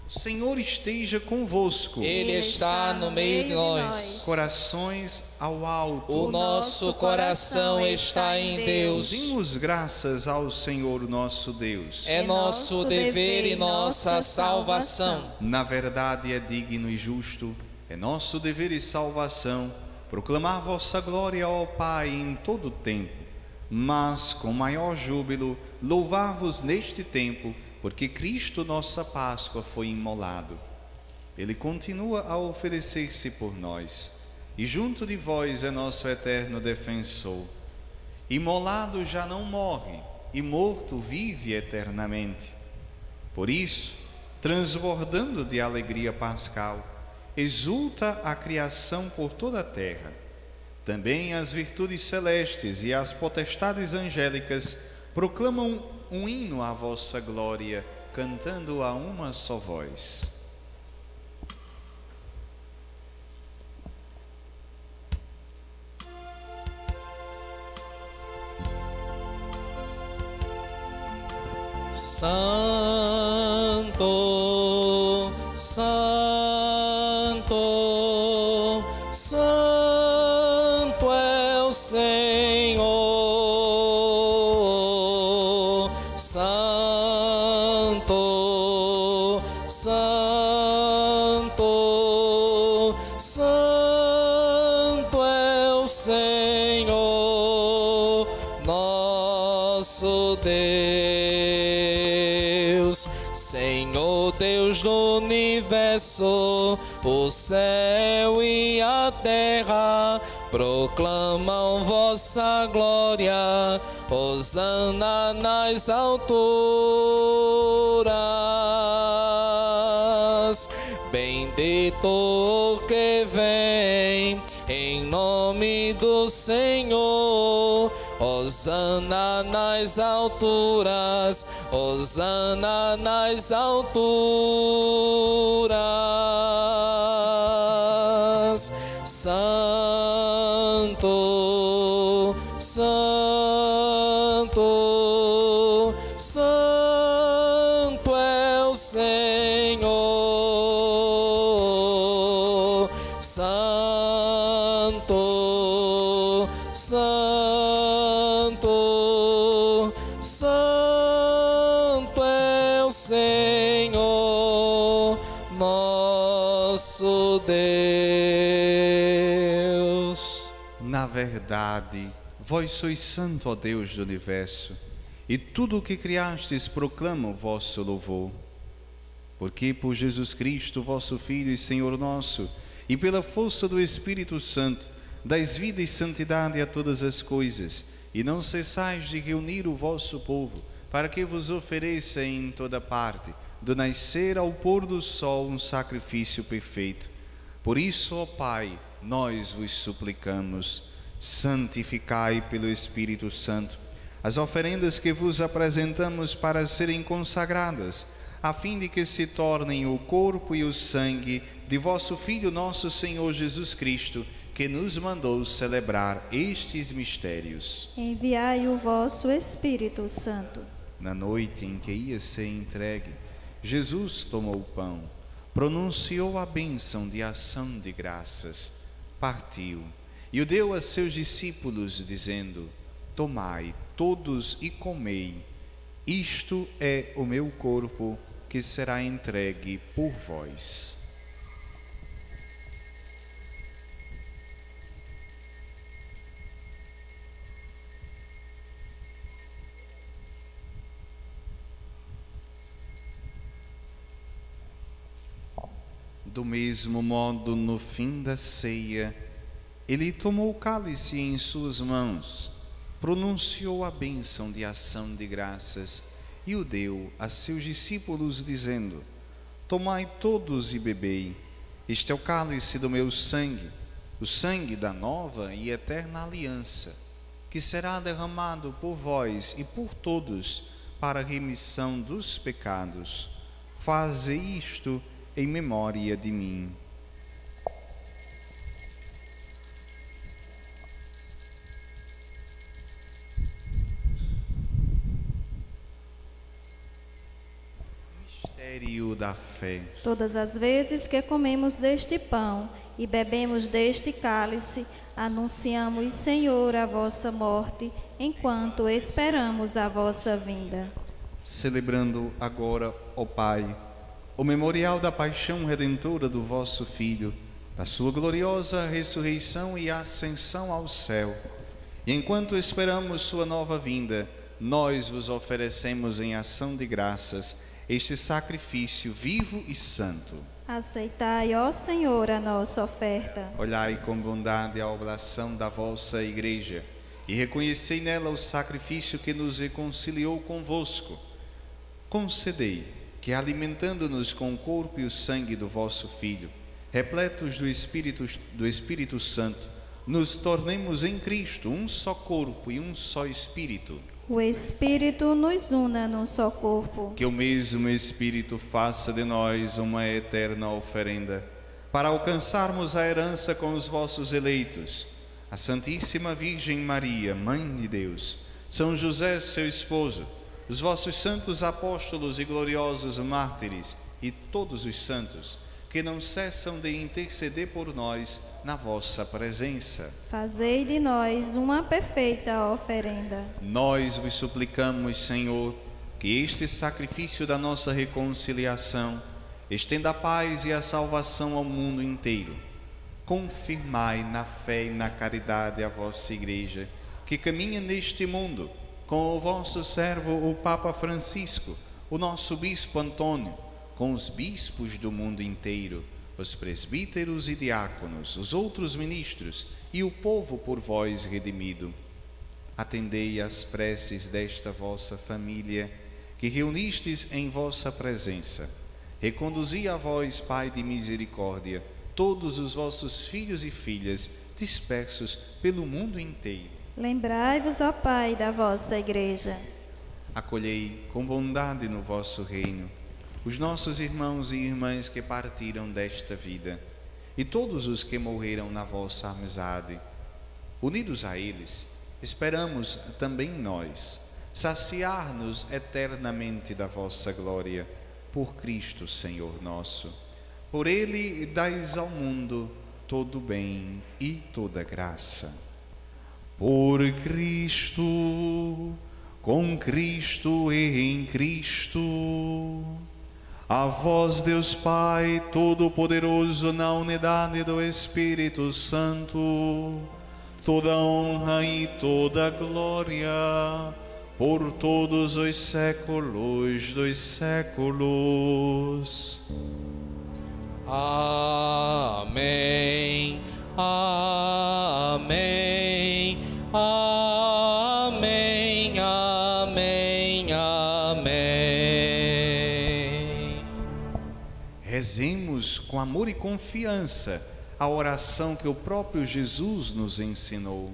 Speaker 3: O Senhor esteja convosco.
Speaker 2: Ele está no meio de nós.
Speaker 3: Corações ao alto.
Speaker 2: O nosso coração está em Deus.
Speaker 3: Dimos graças ao Senhor nosso Deus.
Speaker 2: É nosso dever e nossa salvação.
Speaker 3: Na verdade é digno e justo, é nosso dever e salvação proclamar vossa glória, ó Pai, em todo o tempo, mas com maior júbilo louvar-vos neste tempo, porque Cristo, nossa Páscoa, foi imolado. Ele continua a oferecer-se por nós, e junto de vós é nosso eterno defensor. Imolado já não morre, e morto vive eternamente. Por isso, transbordando de alegria pascal, exulta a criação por toda a terra. Também as virtudes celestes e as potestades angélicas proclamam um hino à vossa glória, cantando a uma só voz.
Speaker 2: Santo, Santo, céu e a terra proclamam vossa glória, Hosana nas alturas. Bendito o que vem em nome do Senhor. Hosana nas alturas, Hosana nas alturas.
Speaker 3: Verdade, vós sois santo, ó Deus do universo, e tudo o que criastes proclama o vosso louvor. Porque por Jesus Cristo, vosso Filho e Senhor nosso, e pela força do Espírito Santo, dais vida e santidade a todas as coisas, e não cessais de reunir o vosso povo, para que vos ofereça em toda parte, do nascer ao pôr do sol, um sacrifício perfeito. Por isso, ó Pai, nós vos suplicamos, santificai pelo Espírito Santo as oferendas que vos apresentamos para serem consagradas, a fim de que se tornem o corpo e o sangue de vosso Filho, nosso Senhor Jesus Cristo, que nos mandou celebrar estes mistérios.
Speaker 1: Enviai o vosso Espírito Santo.
Speaker 3: Na noite em que ia ser entregue, Jesus tomou o pão, pronunciou a bênção de ação de graças, partiu e o deu a seus discípulos, dizendo: Tomai todos e comei, isto é o meu corpo que será entregue por vós. Do mesmo modo, no fim da ceia, ele tomou o cálice em suas mãos, pronunciou a bênção de ação de graças e o deu a seus discípulos, dizendo: Tomai todos e bebei. Este é o cálice do meu sangue, o sangue da nova e eterna aliança, que será derramado por vós e por todos para a remissão dos pecados. Faze isto em memória de mim. Mistério da fé.
Speaker 1: Todas as vezes que comemos deste pão e bebemos deste cálice, anunciamos, Senhor, a vossa morte, enquanto esperamos a vossa vinda.
Speaker 3: Celebrando agora, ó Pai, o memorial da paixão redentora do vosso Filho, da sua gloriosa ressurreição e ascensão ao céu. E enquanto esperamos sua nova vinda, nós vos oferecemos em ação de graças este sacrifício vivo e santo.
Speaker 1: Aceitai, ó Senhor, a nossa oferta.
Speaker 3: Olhai com bondade a oblação da vossa Igreja e reconhecei nela o sacrifício que nos reconciliou convosco. Concedei que, alimentando-nos com o corpo e o sangue do vosso Filho, repletos do Espírito, do Espírito Santo, nos tornemos em Cristo um só corpo e um só Espírito.
Speaker 1: O Espírito nos una num só corpo.
Speaker 3: Que o mesmo Espírito faça de nós uma eterna oferenda, para alcançarmos a herança com os vossos eleitos, a Santíssima Virgem Maria, Mãe de Deus, São José, seu esposo, os vossos santos apóstolos e gloriosos mártires e todos os santos que não cessam de interceder por nós na vossa presença.
Speaker 1: Fazei de nós uma perfeita oferenda.
Speaker 3: Nós vos suplicamos, Senhor, que este sacrifício da nossa reconciliação estenda a paz e a salvação ao mundo inteiro. Confirmai na fé e na caridade a vossa Igreja, que caminha neste mundo com o vosso servo, o Papa Francisco, o nosso Bispo Antônio com os bispos do mundo inteiro, os presbíteros e diáconos, os outros ministros e o povo por vós redimido. Atendei às preces desta vossa família, que reunistes em vossa presença. Reconduzi a vós, Pai de misericórdia, todos os vossos filhos e filhas dispersos pelo mundo inteiro.
Speaker 1: Lembrai-vos, ó Pai, da vossa Igreja.
Speaker 3: Acolhei com bondade no vosso reino os nossos irmãos e irmãs que partiram desta vida e todos os que morreram na vossa amizade. Unidos a eles, esperamos também nós saciar-nos eternamente da vossa glória, por Cristo, Senhor nosso. Por Ele dais ao mundo todo bem e toda graça. Por Cristo, com Cristo e em Cristo a vós, Deus Pai Todo-Poderoso, na unidade do Espírito Santo, toda honra e toda glória, por todos os séculos dos séculos.
Speaker 2: Amém. Amém. Amém. Amém.
Speaker 3: Rezemos com amor e confiança a oração que o próprio Jesus nos ensinou.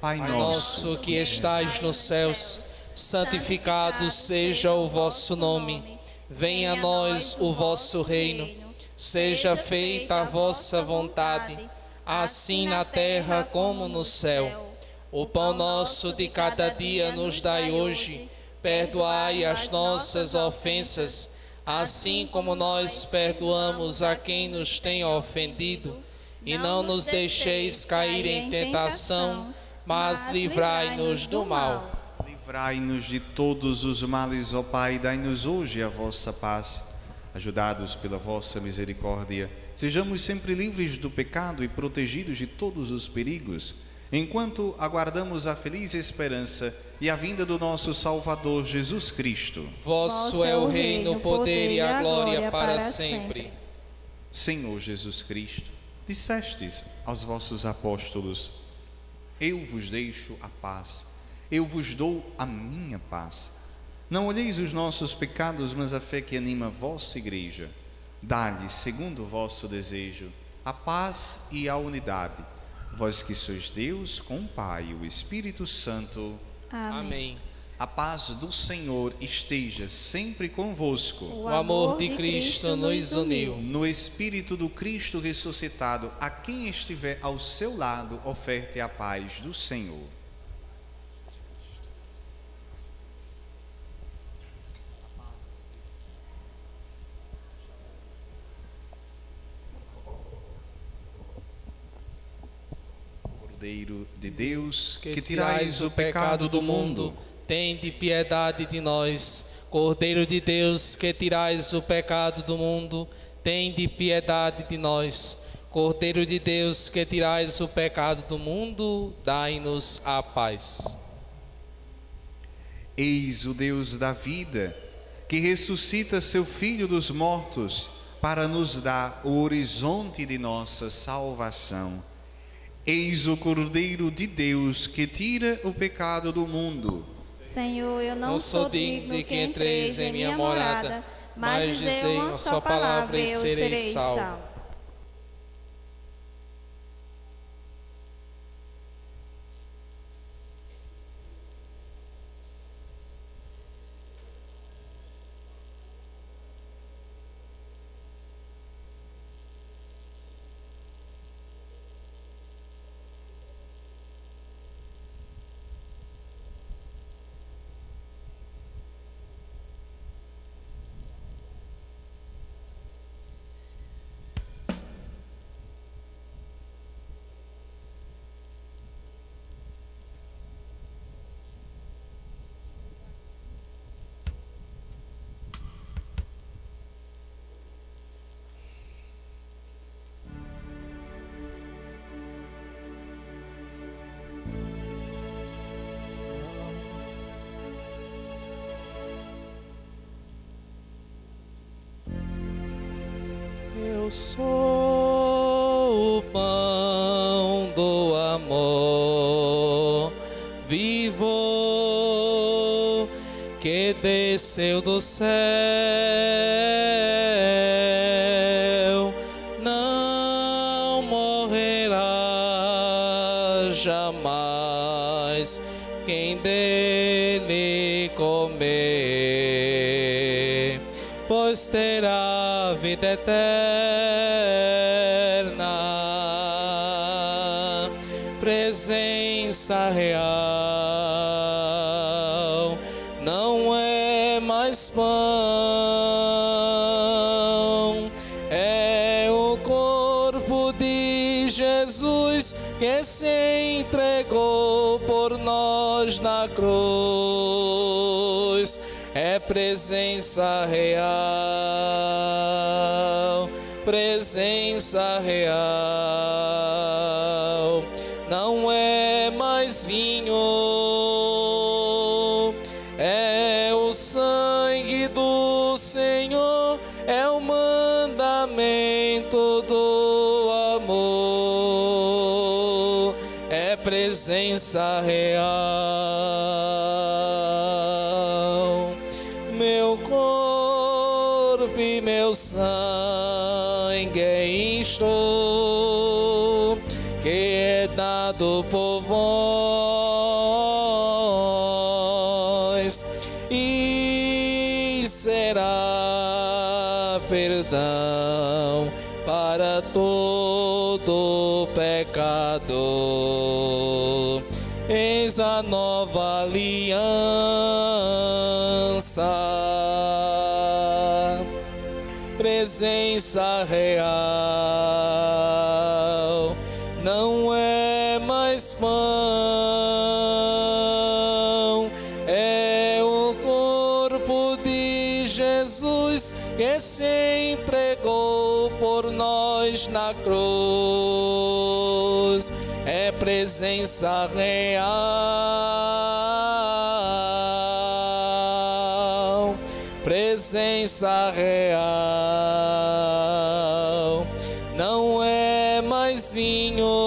Speaker 3: Pai nosso
Speaker 2: que estais nos céus, santificado seja o vosso nome. Venha a nós o vosso reino. Seja feita a vossa vontade, assim na terra como no céu. O pão nosso de cada dia nos dai hoje. Perdoai as nossas ofensas, assim como nós perdoamos a quem nos tem ofendido. E não nos deixeis cair em tentação, mas livrai-nos do mal.
Speaker 3: livrai-nos de todos os males, ó Pai, dai-nos hoje a vossa paz. Ajudados pela vossa misericórdia, sejamos sempre livres do pecado e protegidos de todos os perigos, enquanto aguardamos a feliz esperança e a vinda do nosso Salvador Jesus Cristo.
Speaker 2: Vosso é o reino, o poder e a glória para sempre.
Speaker 3: Senhor Jesus Cristo, dissestes aos vossos apóstolos: Eu vos deixo a paz, eu vos dou a minha paz. Não olheis os nossos pecados, mas a fé que anima a vossa igreja. Dá-lhe, segundo o vosso desejo, a paz e a unidade. Vós que sois Deus com o Pai e o Espírito Santo.
Speaker 1: Amém.
Speaker 2: Amém.
Speaker 3: A paz do Senhor esteja sempre convosco.
Speaker 2: O amor de Cristo nos uniu.
Speaker 3: No Espírito do Cristo ressuscitado, a quem estiver ao seu lado, oferte a paz do Senhor. Cordeiro de Deus,
Speaker 2: que tirais o pecado do mundo, tende piedade de nós. Cordeiro de Deus, que tirais o pecado do mundo, tende piedade de nós. Cordeiro de Deus, que tirais o pecado do mundo, dai-nos a paz.
Speaker 3: Eis o Deus da vida, que ressuscita seu Filho dos mortos, para nos dar o horizonte de nossa salvação. Eis o Cordeiro de Deus, que tira o pecado do mundo.
Speaker 1: Senhor, eu não,
Speaker 2: Não sou digno de que entreis em minha morada, mas dizei uma só palavra e
Speaker 1: eu
Speaker 2: serei salvo. Sou o pão do amor vivo que desceu do céu. Não morrerá jamais quem dele presença presença real, não é mais pão, é o corpo de Jesus que se entregou por nós na cruz. É presença real, presença real. Não é mais vinho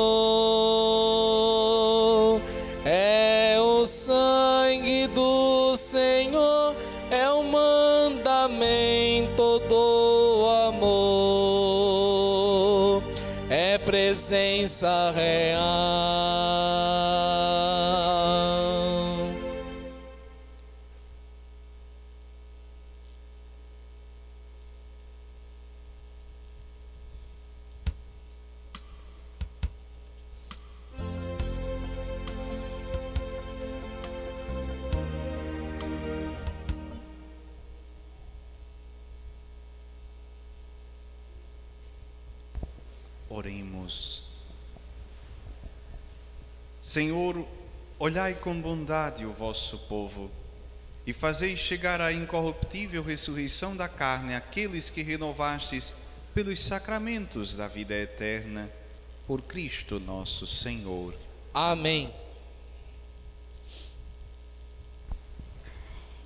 Speaker 3: bondade o vosso povo e fazei chegar à incorruptível ressurreição da carne aqueles que renovastes pelos sacramentos da vida eterna, por Cristo nosso Senhor.
Speaker 2: Amém.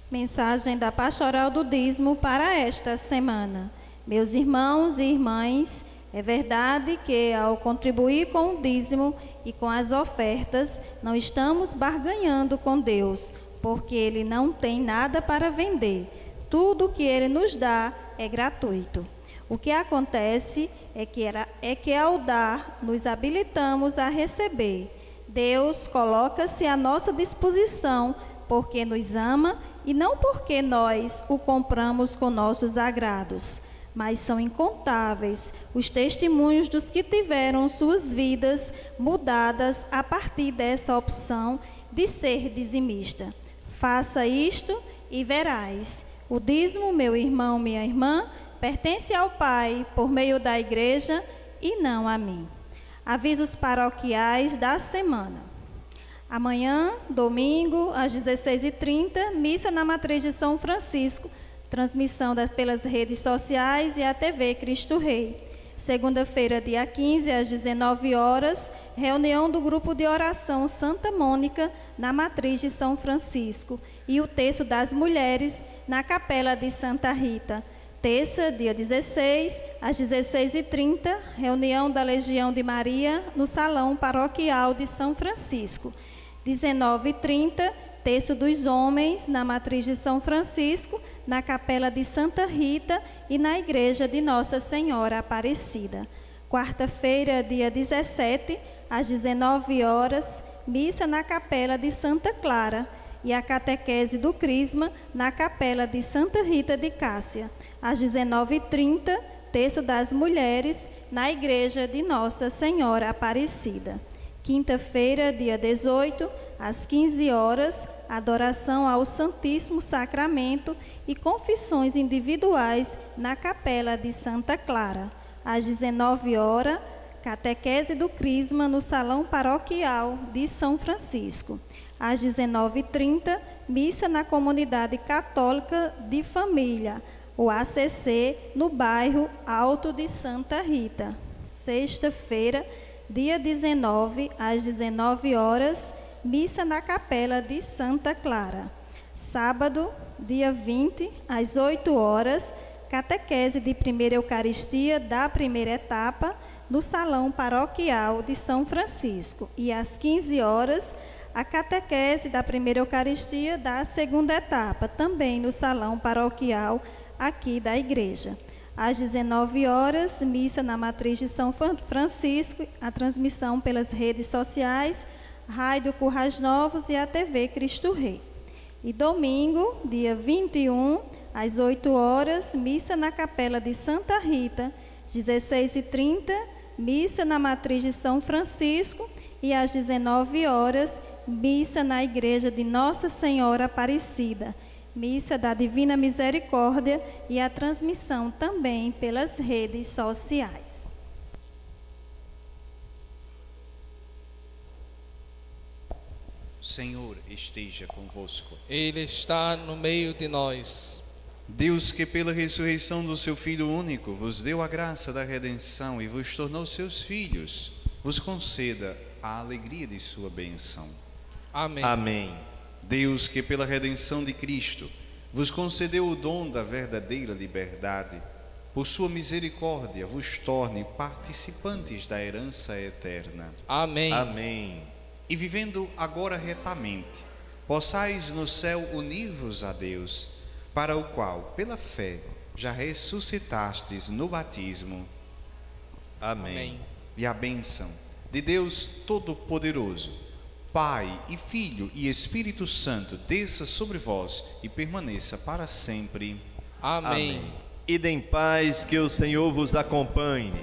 Speaker 1: Mensagem da Pastoral do Dízimo para esta semana. Meus irmãos e irmãs, é verdade que ao contribuir com o dízimo e com as ofertas, não estamos barganhando com Deus, porque Ele não tem nada para vender. Tudo que Ele nos dá é gratuito. O que acontece é que, era, é que ao dar, nos habilitamos a receber. Deus coloca-se à nossa disposição porque nos ama e não porque nós o compramos com nossos agrados mas são incontáveis os testemunhos dos que tiveram suas vidas mudadas a partir dessa opção de ser dizimista. Faça isto e verás. O dízimo, meu irmão, minha irmã, pertence ao Pai por meio da igreja e não a mim. Avisos paroquiais da semana. Amanhã, domingo, às 16h30, missa na matriz de São Francisco transmissão das, pelas redes sociais e a TV Cristo Rei. Segunda-feira, dia 15, às 19 horas, reunião do grupo de oração Santa Mônica, na matriz de São Francisco, e o texto das mulheres na capela de Santa Rita. Terça, dia 16, às 16h30, reunião da Legião de Maria no Salão Paroquial de São Francisco. 19h30, texto dos homens na matriz de São Francisco, na capela de Santa Rita e na igreja de Nossa Senhora Aparecida. Quarta-feira, dia 17, às 19 horas, missa na capela de Santa Clara e a catequese do Crisma na capela de Santa Rita de Cássia. Às 19h30, texto das mulheres na igreja de Nossa Senhora Aparecida. Quinta-feira, dia 18, às 15 horas, adoração ao Santíssimo Sacramento e confissões individuais na Capela de Santa Clara. Às 19 horas, catequese do Crisma no Salão Paroquial de São Francisco. Às 19h30, missa na Comunidade Católica de Família, o ACC, no bairro Alto de Santa Rita. Sexta-feira, dia 19, às 19 horas, missa na capela de Santa Clara. Sábado, dia 20, às 8 horas, catequese de primeira Eucaristia da primeira etapa no Salão Paroquial de São Francisco. E às 15 horas, a catequese da primeira Eucaristia da segunda etapa, também no Salão Paroquial aqui da igreja. Às 19 horas, missa na matriz de São Francisco, a transmissão pelas redes sociais Rádio Currais Novos e a TV Cristo Rei. E domingo, dia 21, às 8 horas, missa na Capela de Santa Rita, 16h30, missa na Matriz de São Francisco e às 19 horas, missa na Igreja de Nossa Senhora Aparecida, missa da Divina Misericórdia e a transmissão também pelas redes sociais.
Speaker 3: Senhor esteja convosco.
Speaker 2: Ele está no meio de nós.
Speaker 3: Deus, que pela ressurreição do seu Filho único vos deu a graça da redenção e vos tornou seus filhos, vos conceda a alegria de sua benção.
Speaker 2: Amém.
Speaker 6: Amém.
Speaker 3: Deus, que pela redenção de Cristo vos concedeu o dom da verdadeira liberdade, por sua misericórdia, vos torne participantes da herança eterna.
Speaker 2: Amém.
Speaker 6: Amém.
Speaker 3: E vivendo agora retamente, possais no céu unir-vos a Deus, para o qual, pela fé, já ressuscitastes no batismo.
Speaker 6: Amém.
Speaker 2: Amém.
Speaker 3: E a bênção de Deus Todo-Poderoso, Pai e Filho e Espírito Santo, desça sobre vós e permaneça para sempre.
Speaker 2: Amém.
Speaker 6: Ide em paz, que o Senhor vos acompanhe.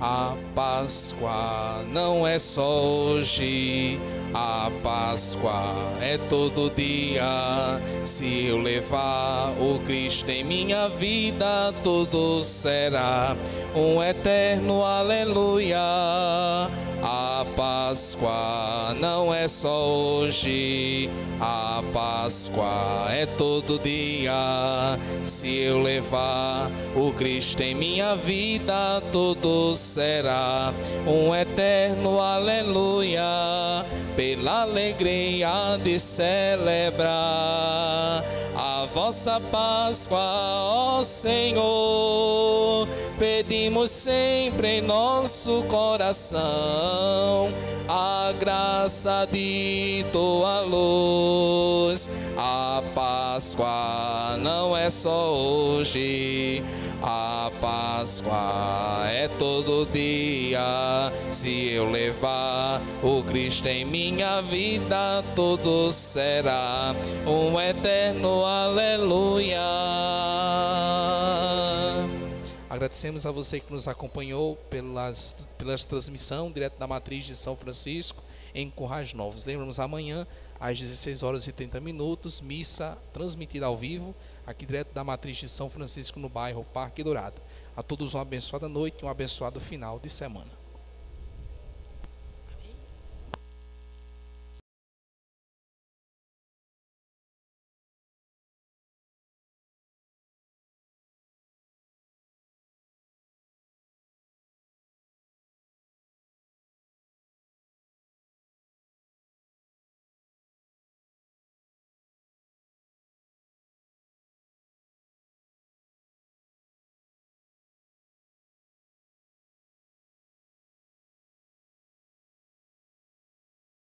Speaker 2: A Páscoa não é só hoje, a Páscoa é todo dia. Se eu levar o Cristo em minha vida, tudo será um eterno aleluia. A Páscoa não é só hoje, a Páscoa é todo dia. Se eu levar o Cristo em minha vida, tudo será um eterno aleluia. Pela alegria de celebrar a vossa Páscoa, ó Senhor. Pedimos sempre em nosso coração a graça de tua luz. A Páscoa não é só hoje. A Páscoa é todo dia. Se eu levar o Cristo em minha vida, tudo será um eterno aleluia. Agradecemos a você que nos acompanhou pelas, pelas transmissão direto da matriz de São Francisco em Currais Novos. Lembramos amanhã às 16 horas e 30 minutos, missa transmitida ao vivo, aqui direto da matriz de São Francisco no bairro Parque Dourado. A todos uma abençoada noite e um abençoado final de semana.